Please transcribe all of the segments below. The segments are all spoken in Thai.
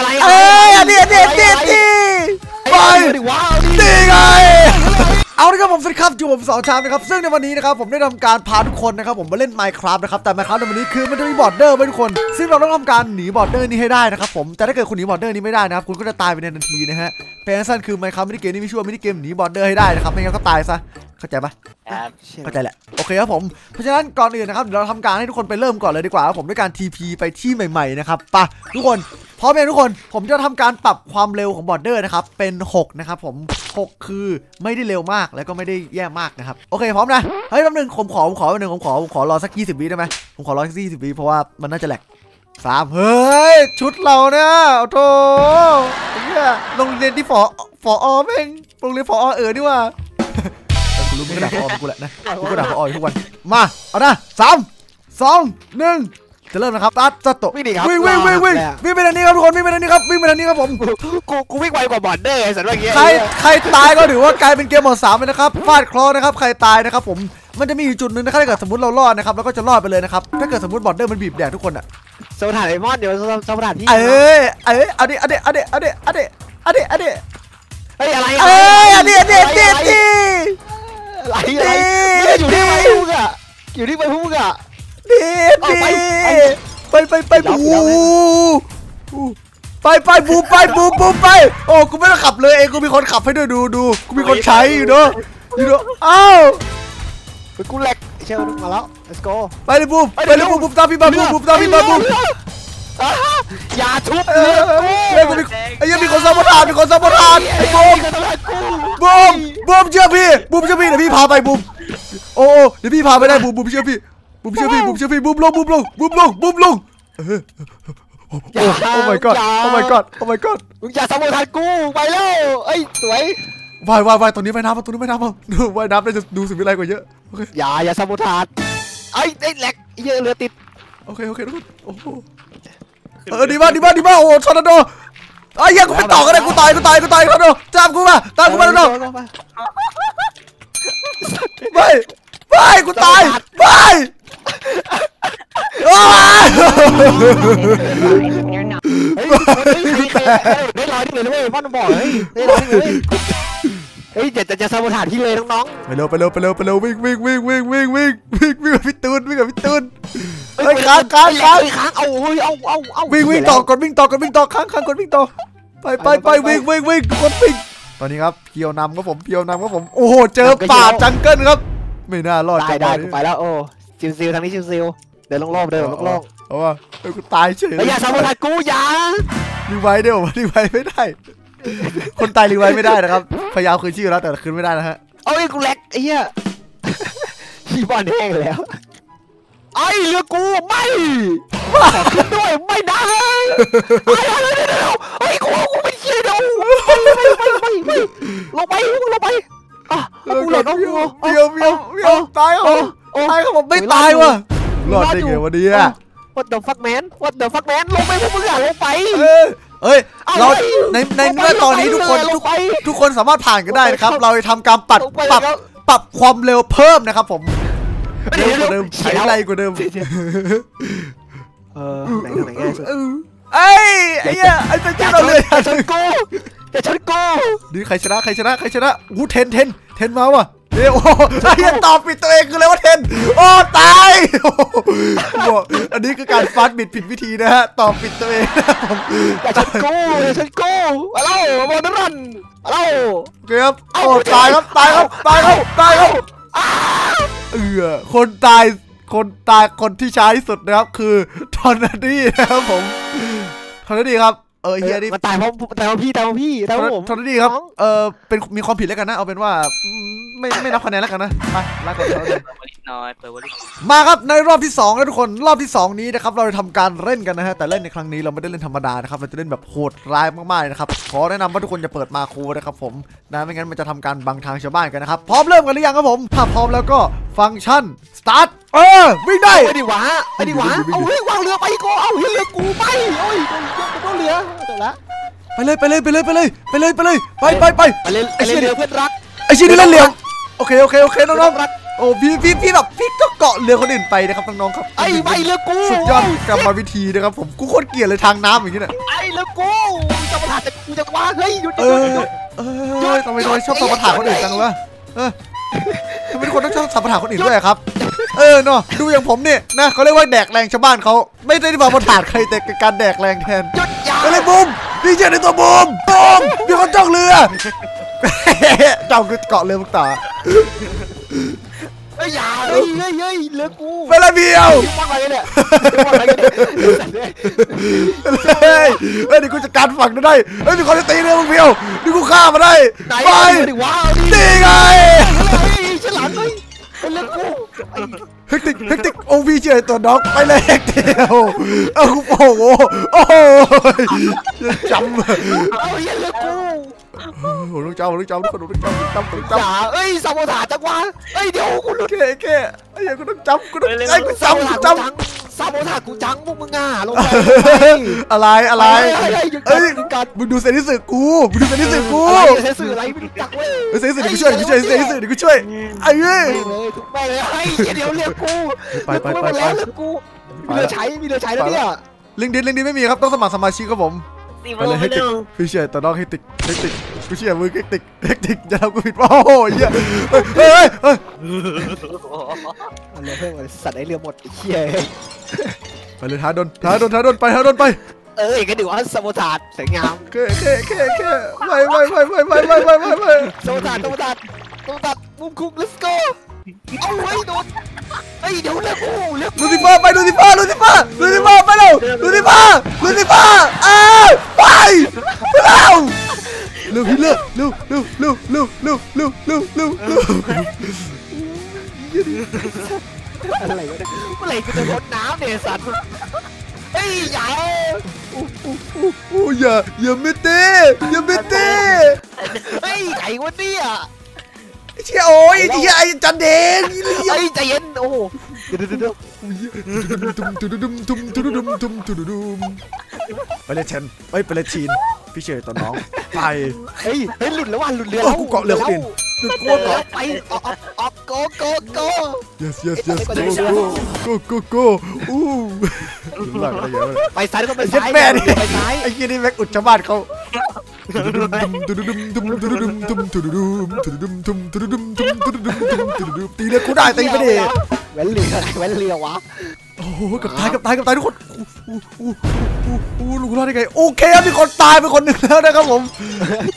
อะไรเอ้ยอันนี้อันนี้อันนี้อันนี้ไปไปว้าวนี่นี่ไงเอาละครับผมสวัสดีครับอยู่ผมสองชามนะครับซึ่งในวันนี้นะครับผมได้ทำการพาทุกคนนะครับผมมาเล่น Minecraft นะครับแต่ Minecraft ในวันนี้คือมันจะมี border ไว้ทุกคน ซึ่งเราต้องทำการหนี border นี้ให้ได้นะครับผมแต่ถ้าเกิดคุณหนี border นี้ไม่ได้นะครับคุณก็จะตายไปในทันทีนะฮะเป็นสั้นคือ Minecraft มินิเกมนี้มีชื่อว่ามินิเกมหนี border ให้ได้นะครับไม่งั้นก็ตายซะเข้าใจปะครับเข้าใจแหละโอ เคครับผม เพราะฉะนั้นก่อนอื่นนะครับเดี๋ยวเราทำการให้ทุกคนไปเริ่มก่อนเลยดีกว่าครับผมด้วยการ TP ไปที่ใหม่ ๆ นะครับไปะทุกคนพร้อมไหมทุกคน ผมจะทำการปรับความเร็วของบอร์เดอร์นะครับเป็น6นะครับผม6คือไม่ได้เร็วมากแล้วก็ไม่ได้แย่มากนะครับโอเคพร้อมนะเฮ้ยแป๊บนึงผมขอผมขอแป๊บนึงผมขอผมขอรอสัก 20วิได้ไหมผมขอรอสัก20วิเพราะว่ามันน่าจะแหลกสามเฮ้ย ชุดเราเนี่ยโอ้โถเนี่ยโรงเรียนที่ฝอฝออแม่งโรงเรียนฝอเออนี่ว่า กูรู้มึงก็ด่าพออกูแหละนะกูก็ด่าพอออยู่ทุกวันมาเอานะสามสองหนึ่งจะเริ่มนะครับตัดสตบวิ่งดิครับวิ่งวิ่งวิ่งวิ่งวิ่งไปทางนี้ครับทุกคนวิ่งไปทางนี้ครับวิ่งไปทางนี้ครับผมกูกูวิ่งไวกว่าบอร์เดอร์ไอ้สัตว์เมื่อกี้ใครใครตายก็ถือว่ากลายเป็นเกมหมดสามเลยนะครับฟาดเคราะห์นะครับใครตายนะครับผมมันจะมีอยู่จุดหนึ่งนะครับถ้าเกิดสมมติเรารอดนะครับเราก็จะรอดไปเลยนะครับถ้าเกิดสมมติบอร์เดอร์มันบีบแดกทุกคนอะสมุดฐานไอมอนเดี๋ยวสมุดฐานที่เอ้ยเอ้ยเอาดิเอาดิเอาดิเอาดิเอาดิเอาดิเอาดิเฮ้ยอะไรเอ้ยเอาดิเอาดิเอาดิ อะอยู่ที่ไว้พวกอะดีเอาดีไปไปไปไปเดี๋ยวบูเดี๋ยวไปไปบูไปบูบูไป โอ้กูไม่ต้องขับเลยเองกูมีคนขับให้ด้วยดูดูกูมีคนใช้อยู่เนาะอยู่เนาะอ้าวกูแหลกเชื่อมาแล้ว let's go ไปเลยบูมไปเลยบูมบูมตามพี่มาบูมบูมตามพี่มาบูมอ่าอย่าทุบเอเรืออกูเฮ้ยกูมีไอ้ยังมีคนซับทานมีคนซับทานไอ้บูมกูบูมบูมเชื่อพี่บูมเชื่อพี่เดี๋ยวพี่พาไปบูมโอ้เดี๋ยวพี่พาไปได้บูมบูมเชื่อพี่บูมเชื่อพี่บูมเชื่อพี่บูมลงบูมลงบูมลงบูมลงเออโอ้ my god โอ้ my god โอ้ my god มึงอย่าสมุดฐานกูไปแล้วเอ้ยสวยว่ายว่ายว่ายตรงนี้ว่ายน้ำมาตรงนี้ว่ายน้ำมาดูว่ายน้ำได้จะดูสิ่งวิไลกว่าเยอะโอเคอย่าอย่าสมุดฐานไอ้ไอ้แหลกเยอะเรือติดโอเคโอเคทุกคนโอ้โหเออดีมากดีมากดีมากโอ้โหทอร์นาโดไอ้เหี้ยกูไปต่อกันเลยกูตายกูตายกูตายทอร์นาโดตามกูมาตามกูมาทอร์นาโดไม่ ไม่กูตายไม่โอ้ย You're not. เฮ้ยได้ร้อยนึงเลยนะเว้ยพ่อบอกเฮ้ยได้ร้อยนึงเลยเฮ้ยจะจะจะสมุดฐานที่เลยน้องไปเร็วไปเร็วไปเร็วไปเร็ววิ่งวิ่งวิ่งวิ่งวิ่งวิ่งวิ่งวิ่งกับพี่ตูนวิ่งกับพี่ตูนๆเฮ้ยค้างค้างค้างค้างเอาเฮ้ยเอาเอาเอาวิ่งวิ่งต่อกดวิ่งต่อกดวิ่งต่อค้างค้างกดวิ่งต่อไปไปไปวิ่งวิ่งวิ่งกดวิ่งตอนนี้ครับเพียวนำครับผมเพียวนำครับผมโอ้โหเจอป่าจังเกิลครับ ไม่น่ารอดได้จังได้หวะกูนี้ไปแล้วโอ้ซิวซิวทางนี้ซิวซิวเดินโล่งๆเดินโล่งเอาว่าเออกูตายเฉยๆเฮ้ยอย่าสมุดฐานกูอย่ารีไวท์เดี๋ยวรีไวท์ไม่ได้ คนตายรีไวท์ไม่ได้นะครับ พยายามคืนชื่อแล้วแต่คืนไม่ได้นะฮะเอาไอ้กูแหลกไอ้เหี้ยขี้บอลแห้งแล้วไอ้เรือกูไม่ขอขึ้นด้วยไม่ได้ไอ้อะไรเดี๋ยวเดี๋ยวไอ้กูกูไม่เชื่อเดี๋ยวไม่ไม่ไม่ไม่ไม่ลงไปลงไปอะเอา กูเหลือน้องกูเพียวเพียวเพียวตายครับผมตายครับผมไม่ตายว่ะรอดได้ไงวันนี้อะวัดเดอะฟักแมนวัดเดอะฟักแมนลงไปพวกมึงอย่าลงไปเอ้ยเอ้ยเอาเราไว้ในในเมื่อตอนนี้ทุกคนลทุงกไปทุกคนสามารถผ่านกันได้นะครับลงไปเราจะทำการปัดลงไปปรับแล้วปรับความเร็วเพิ่มนะครับ ผมเดี๋เร็ยววกว่าเดิมเดี๋ใช้ยวไรกว่าเดิมเออไหนทางไหนง่ายสุดเอ้ยไอ้เหี้ยไอ้เป็นอย่าเจ้าชนเลยอย่าชนกู อย่าชนกูนี่ใครชนะใครชนะใครชนะอู้เทนเทนเทนมาว่ะเดี๋ยวโอ้ไอ้เหี้ยตอบปิดตัวเองคืออะไรวะเทน โอ้ตายโอ้โหบอกอันนี้คือการฟัดบิดผิดวิธีนะฮะ ตอบปิดตัวเองนะครับผมอย่าชนกูอย่าชนกูมาเล่าบอลรันมาเล่าโอเคครับโอ้ตายครับตายครับตายครับตายครับเออคนตายคนตายคนที่ช้าที่สุดนะครับคือทอนนาดี้นะครับผมทอนนาดี้ครับ เออเฮียนี่มาตายเพราะตายเพราะพี่ตายเพราะพี่ตายเพราะผมทอนนาดี้ครับน้องเออเป็นมีความผิดแล้วกันนะเอาเป็นว่าอืมไม่ไม่นับคะแนนแล้วกันนะไปลาก่อนครับเปิดวลิ น้อยเปิดวลิมาครับในรอบที่2แล้วทุกคนรอบที่ 2 นี้นะครับเราจะทำการเล่นกันนะฮะแต่เล่นในครั้งนี้เราไม่ได้เล่นธรรมดานะครับเราจะเล่นแบบโหดร้ายมากๆเลยนะครับขอแนะนำว่าทุกคนจะเปิดมาโครนะครับผมนะไม่งั้นมันจะทำการบังทางชาวบ้านกันนะครับพร้อมเริ่มกันหรือยังครับผมถ้าพร้อมแล้วก็ฟังก์ชันสตาร์ทเออวิ่งได้ไปดิวะไปดิวะเอาเฮ้ยวางเรือไปกูเอาเรือกูไปโอ้ยโดนเรือจบละไปเลยไปเลยไปเลยไปเลยไปเลยไปเลยไปไปไปไปเล่นไปเล่นเรือเพื่อนรักไอชิ้นนี้เล่นเหลี่ยมโอเคโอเคโอเคน้องๆรัก โอโอ้พี่พี่พี่แบบพี่ก็เกาะเรือคนอื่นไปนะครับน้องๆครับไอ้ไม่เรือกูสุดยอดกรรมวิธีนะครับผมกูโคตรเกลียดเลยทางน้ำอย่างนี้เนี่ยไอ้เรือกูจะมาถ่ายแต่กูจะว่าเฮ้ยหยุดหเอยุดหอยุดเออทำไมทำไมชอบสัมปทานคนอื่นจังวะเออทำไมทุกคนต้องชอบสัมปทานคนอื่นด้วยอะครับ เออเนาะดูอย่างผมเนี่ยนะเขาเรียกว่าแดกแรงชาวบ้านเขาไม่ได้มาประทานใครแต่เป็นการแดกแรงแทนหยุดอย่าก็เลยบูมพี่เจอในตัวบูมบูมมีคนจ้องเรือจ้องเกาะเรือมึงต่อเฮ้ยอย่า เฮ้ยเฮ้ยเฮ้ยเรือกูไปละเบียวยุ่งอะไรเนี่ยยุ่งมากอะไรเนี่ยเฮ้ยเฮ้ยเดี๋ยวกูจะการฝังได้เฮ้ยมีคนจะตีเรือมึงเบียวเดี๋ยวกูฆ่ามาได้ไปดิว้าวดินี่ไงเฮ้ยฉลามเฮ้ยเป็นเรือกูเฮกติกเฮกติกโอ้พี่เจอตัวน้องไปเลยเฮกติกโอ้โอ้โหโอ้โหจำเอาเหี้ยเรือกู ลูกเจ้าลูกเจ้าทุกคนลูกเจ้าลูกเจ้าลูกอเจ้าย่าเอ้ยสมบูถาจังวะเอ้ยเดี๋ยวกูหลุดแค่แค่ไอ้เหี้ยกูต้องจำกูต้องไอ้กูจำกูจำสมบูถากูจังพวกมึงอะลงไปอะไรอะไรเฮ้ยหยุดกัเอ้นยหยุดกันมึงดูเซนิสึกูมึงดูเซนิสึกูอะไรเซนสื่ออะไรไม่รู้จักเว้ยเฮ้ยเซนิสึเดี๋ยวกูช่วยเดี๋ยวกูช่วยเซนิสึเดี๋ยวกูช่วยไอ้เอ้ยเลยทุกแม่เลยเฮ้ยเดี๋ยวเรียกกูไปไปไปเรียกกูหมดแล้วเรียกกูมีเรือใช้มีเรือใช้แล้วเนี่ยลิงก์ดินลิงก์ดินไม่มีครับต้องสมัครสมาชิกครับผม ตีไปมาเลยลเฮงกไปติกเร็วพี่เชื่อแต่น้องเฮกติกเฮกติกกูเชื่อมือเฮกติกเฮกติกอย่าทำกูผิดโอ้โหเหี้ยเฮ้ยเฮ้ยเฮ้ยเรือเพิ่มสัตว์ไอเรือหมดไอ้เหี้ยไปเลยท้าโดนท้าโดนท้าโดนไปท้าโดนไปเอ้ยก็ถือว่าสมุทาสวยงามแค่แค่แค่แค่ไปไปไปไปไปไปไปไปไปสมุทาสมุทาสสมุทาสมุมคุก let's go เอาเฮ้ยโดนเฮ้ยเดี๋ยวเรือกูเรือลูซิเฟอร์ไปลูซิเฟอร์ลูซิเฟอร์ลูซิเฟอร์ไปเร็วลูซิเฟอร์ลูซิเฟ เร็วพี่เร็วเร็วเร็วเร็วเร็วเร็วเร็วเร็วเร็วเร็วอะไรวะเนี่ยเมื่อไหร่กูจะรดน้ำเนี่ยสัตว์เฮ้ยอย่าโอ้โอย่าอย่าไม่เตะอย่าไม่เตะเฮ้ยไก่วะเนี่ยเชี่ยโอ้ยเชี่ยไอ้จันเดนเฮ้ใจเย็นโอ้เดี๋ยวเดี๋ยวเดี๋ยวตุ้มตุ้มตุ้มตุ้มตุ้มตุ้มตุ้มตุ้มไปเลยเชนไปไปเลยชีน พี่เชยตัวน้อง ไปเฮ้ยเฮ้ยหลุดแล้วว่ะหลุดเรือโอ้แล้วกูเกาะเรือคนอื่นหลุดกลัวเกาะ ไปออกออกโกโกโก yes yes yes go go go go อู้หลังอะไรเยอะไปซ้ายก็ไปไอ้เจ็ดซ้ายแม่นี่ไปซ้ายไอ้ยี่นี่แม็กอุดชาวบ้านเขาตีเลยกูได้ตีไปดิแว้นเรือแว้นเรือวะ โอ้โหกับตายกับตายกับตายทุกคนอู้อู้อู้อู้ลูกรอดได้ไงโอเคมีคนตายไปคนหนึ่งแล้วนะครับผม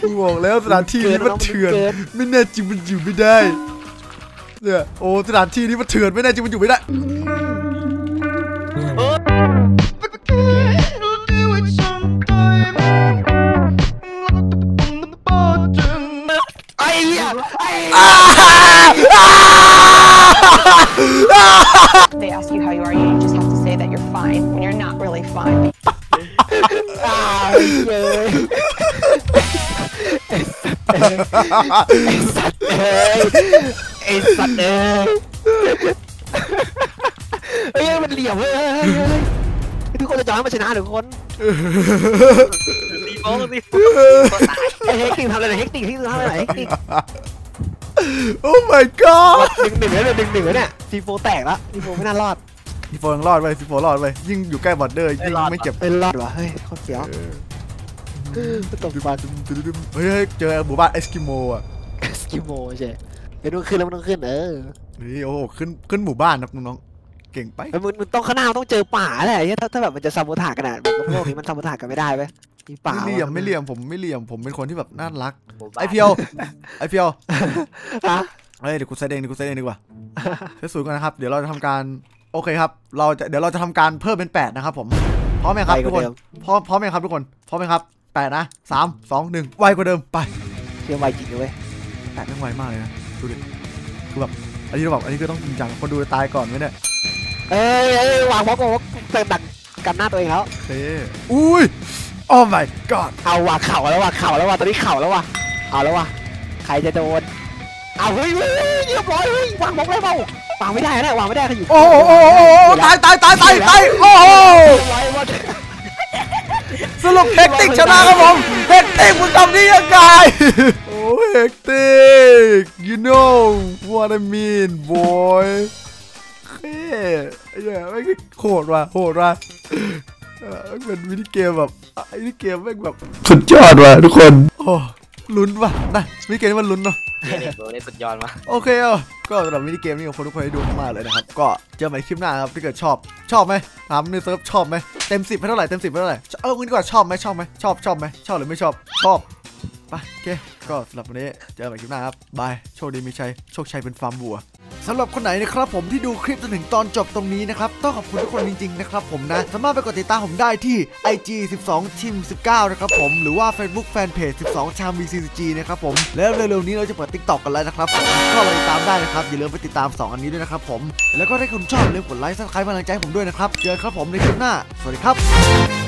กูบอกแล้วสถานที่นี้มันเถื่อนไม่แน่จริงมันอยู่ไม่ได้เนี่ยโอ้สถานที่นี้มันเถื่อนไม่แน่จริงมันอยู่ไม่ได้ไอ้ ไอ้สัตว์เอ้ยไอ้สัตว์เอ้ยเฮ้ยมันเหลี่ยมเว้ยเฮ้ยเฮ้ยทุกคนจะจอยมาชนะหรือคนตีโป้ตีโป้ไอเฮกติงทำอะไรเฮกติงที่ทำอะไรเฮกติงโอ้ my god หนึ่งหนึ่งแล้วหนึ่งหนึ่งแล้วเนี่ยซีโฟแตกแล้วซีโฟไม่น่ารอดซีโฟยังรอดไปซีโฟรอดไปยิ่งอยู่ใกล้บอร์เดอร์ยิ่งไม่เจ็บเป็นรอดวะเฮ้ยโคตรเสียว ตบฟันเฮ้ยเจอหมู่บ้านเอสกิโมอะสกิโมใช่เดี๋ยวต้องขึ้นแล้วมันต้องขึ้นเออนี่โอ้โหขึ้นขึ้นหมู่บ้านครับน้องๆเก่งไปมันมันต้องข้างหน้ามันต้องเจอป่าแหละไอ้เหี้ยถ้าถ้าแบบมันจะซามูถากันอะแบบโลกนี้มันซามูถากันไม่ได้เว้ยมีป่าไม่เหลี่ยมไม่เหลี่ยมผมไม่เหลี่ยมผมเป็นคนที่แบบน่ารักไอเพียวไอเพียวฮะเฮ้ยเดี๋ยวกูเซตเองเดี๋ยวกูเซตเองดีกว่าเซตศูนย์ก่อนนะครับ เดี๋ยวเราจะทำการโอเคครับ เราจะเดี๋ยวเราจะทำการเพิ่มเป็นแปดนะครับผมพร้อมไหมครับไปทุกกว่าคนเดิมพร้อมพร้อมไหมครับทุกคนพร้อมไหมครับ แปดนะสามสองหนึ่งไวกว่าเดิมไปเรียกไวจริงเลยเว้ยแปดแม่งไวมากเลยนะดูดิคือแบบอันนี้เราแบบอันนี้ก็ต้องจริงจังคนดูจะตายก่อนไหมเนี่ยเอ้ยเอ้ยวางบล็อกบล็อกเติมดักกันหน้าตัวเองแล้วโอเคอุ้ยโอ้ my god เอาว่ะเข่าแล้วว่ะเข่าแล้วว่ะตอนนี้เข่าแล้วว่ะเอาแล้วว่ะใครจะโดนเอาเฮ้ยเฮ้ยเฮ้ยเรียบร้อยเฮ้ยวางบล็อกได้เปล่าวางไม่ได้นะวางไม่ได้เขาอยู่โอ้โหโอ้โหโอ้โหตายตายตายตายตายโอ้ สรุปเฮกติกชนะครับผมเฮกติกมึงทำได้ยังไงโอ้เฮกติก you know what I mean boy เฮ้ยไอ้เนี่ยไม่โหดว่ะโหดว่ะเออเป็นวินิเกมแบบไอ้มินิเกมแม่งแบบสุดยอดว่ะทุกคนโอ้ ลุ้นว่ะนะมินิเกมนี้มันลุ้นเนาะเนี่ยเนี่ยโดนได้สุดยอดมากโอเคอะก็สำหรับมินิเกมนี้ขอบคุณทุกคนที่ดูมากๆเลยนะครับ ก็เจอกันใหม่คลิปหน้าครับถ้าเกิดชอบ ชอบไหมถามในเซิร์ฟชอบไหมเต็มสิบให้เท่าไหร่เต็มสิบให้เท่าไหร่เออคุณดีกว่าชอบไหมชอบไหมชอบชอบไหมชอบหรือไม่ชอบชอบไปโอเคก็สำหรับวันนี้เจอกันใหม่คลิปหน้าครับบายโชคดีมีชัยโชคชัยเป็นฟาร์มวัว สำหรับคนไหนนะครับผมที่ดูคลิปจนถึงตอนจบตรงนี้นะครับต้องขอบคุณทุกคนจริงๆนะครับผมนะสามารถไปกดติดตามผมได้ที่ IG 12ทีม19นะครับผมหรือว่า Facebook Fanpage 12ชาม VCG นะครับผมแล้วเร็วๆนี้เราจะเปิด TikTok กันแล้วนะครับก็ไปติดตามได้นะครับอย่าลืมไปติดตาม 2 อันนี้ด้วยนะครับผมแล้วก็ถ้าคุณชอบอย่าลืมกด like subscribe กำลังใจผมด้วยนะครับเจอกันครับผมในคลิปหน้า สวัสดีครับ